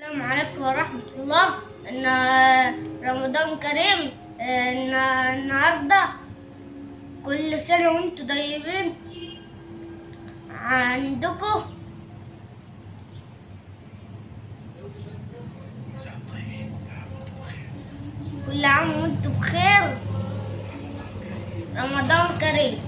السلام عليكم ورحمة الله. إن آه، رمضان كريم آه، إن آه، النهاردة كل سنة وأنتم طيبين. عندكم؟ كل عام وأنتم بخير. رمضان كريم.